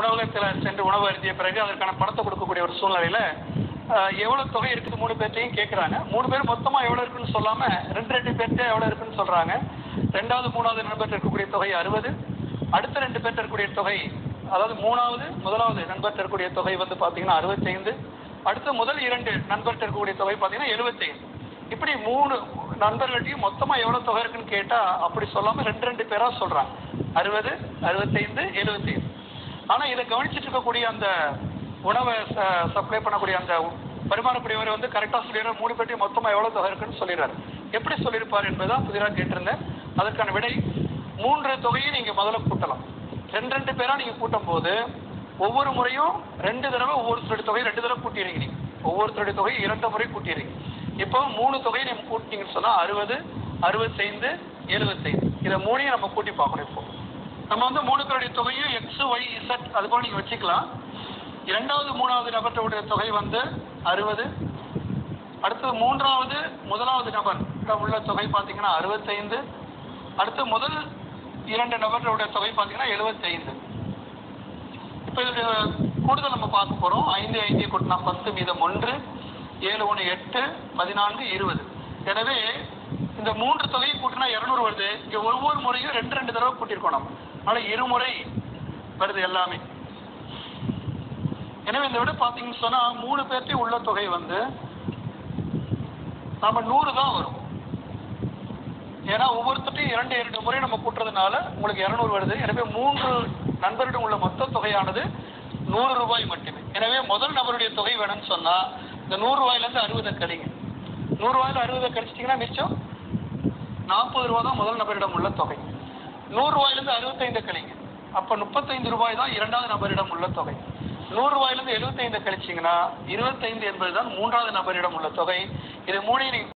உணவகத்தில் சென்று உணவு அருந்திய பிறகு அதற்கான பணத்தை கொடுக்கக்கூடிய ஒரு சூழ்நிலையில எவ்வளோ எவ்வளவு தொகை இருக்குது மூணு பேர்ட்டையும் கேட்குறாங்க மூணு பேர் மொத்தமா எவ்வளவு இருக்குன்னு சொல்லாம ரெண்டு ரெண்டு பேர்த்தே எவ்வளவு இருக்குன்னு சொல்றாங்க. ரெண்டாவது மூணாவது நண்பர்கிட்ட இருக்கக்கூடிய தொகை அறுபது. அடுத்த ரெண்டு பேர்கிட்ட இருக்கக்கூடிய தொகை அதாவது மூணாவது முதலாவது நண்பர்கிட்ட இருக்கக்கூடிய தொகை வந்து பாத்தீங்கன்னா அறுபத்தைந்து. அடுத்து முதல் இரண்டு நண்பர்கிட்ட இருக்கக்கூடிய தொகை பாத்தீங்கன்னா எழுபத்தைந்து. இப்படி மூணு நண்பர்கள்ட்டையும் மொத்தமா எவ்வளவு தொகை இருக்குன்னு கேட்டா அப்படி சொல்லாம ரெண்டு ரெண்டு பேரா சொல்றாங்க. அறுபது அறுபத்தைந்து எழுபத்தைந்து. ஆனா இதை கவனிச்சுட்டு இருக்கக்கூடிய அந்த உணவை சப்ளை பண்ணக்கூடிய அந்த பரிமாறக்கூடியவர் வந்து கரெக்டா சொல்லிடுறாரு. மூணு பேர்ட்டையும் மொத்தமா எவ்வளவு தொகை இருக்குன்னு சொல்லிடுறாரு. எப்படி சொல்லியிருப்பார் என்பதுதான் புதிராக கேட்டிருந்தேன். அதற்கான விடை மூன்று தொகையை நீங்க முதல்ல கூட்டலாம். ரெண்டு ரெண்டு பேரா நீங்க கூட்டும் போது ஒவ்வொரு முறையும் ரெண்டு தடவை ஒவ்வொருத்தருடைய தொகையை ரெண்டு தடவை கூட்டிடுறீங்க. நீங்க ஒவ்வொருத்தருடைய தொகையை இரண்டு முறை கூட்டிடுறீங்க. இப்போ மூணு தொகையை நீங்க கூட்டினீங்கன்னு சொன்னா அறுபது அறுபத்தைந்து எழுபத்தைந்து. இதை மூணையும் நம்ம கூட்டி பார்க்கணும் இப்போ. நம்ம வந்து மூணு பேருடைய தொகையும் எக்ஸ் ஒய் இசட் அது போல நீங்க வச்சுக்கலாம். இரண்டாவது மூணாவது நபர்களுடைய தொகை வந்து அறுபது. அடுத்து மூன்றாவது முதலாவது நபர் உள்ள தொகை பார்த்தீங்கன்னா அறுபத்தைந்து. அடுத்து முதல் இரண்டு நபர்களுடைய தொகை பார்த்தீங்கன்னா எழுபத்தைந்து. இப்போ இது கூடுதல் நம்ம பார்க்க போகிறோம் ஐந்து ஐந்து கூட்டினா பத்து மீதம் ஒன்று. ஏழு ஒன்று எட்டு பதினான்கு இருபது. எனவே இந்த மூன்று தொகையை கூட்டினா இரநூறு வருது. இங்கே ஒவ்வொரு முறையும் ரெண்டு ரெண்டு தடவை கூட்டியிருக்கோம் நம்ம. ஆனால் இருமுறை வருது எல்லாமே. எனவே இந்த விட பார்த்தீங்கன்னு சொன்னா மூணு பேர்த்தையும் உள்ள தொகை வந்து நம்ம நூறு தான் வரும். ஏன்னா ஒவ்வொருத்தட்டையும் இரண்டு இரண்டு முறை நம்ம கூட்டுறதுனால உங்களுக்கு இரநூறு வருது. எனவே மூன்று நண்பரிடம் உள்ள மொத்த தொகையானது நூறு ரூபாய் மட்டுமே. எனவே முதல் நபருடைய தொகை வேணும்னு சொன்னா இந்த நூறு ரூபாயிலிருந்து அறுபதை கழிங்க நூறு ரூபாயில அறுபதை கழிச்சிட்டிங்கன்னா மிச்சம் நாற்பது ரூபா தான் முதல் நபரிடம் உள்ள தொகை. நூறு ரூபாயிலிருந்து அறுபத்தைந்து கழிங்க. அப்ப முப்பத்தைந்து ரூபாய் தான் இரண்டாவது நபரிடம் உள்ள தொகை. நூறு ரூபாயிலிருந்து எழுபத்தைந்து கழிச்சிங்கன்னா இருபத்தைந்து என்பதுதான் மூன்றாவது நபரிடம் உள்ள தொகை. இது மூணையும் நீங்கள்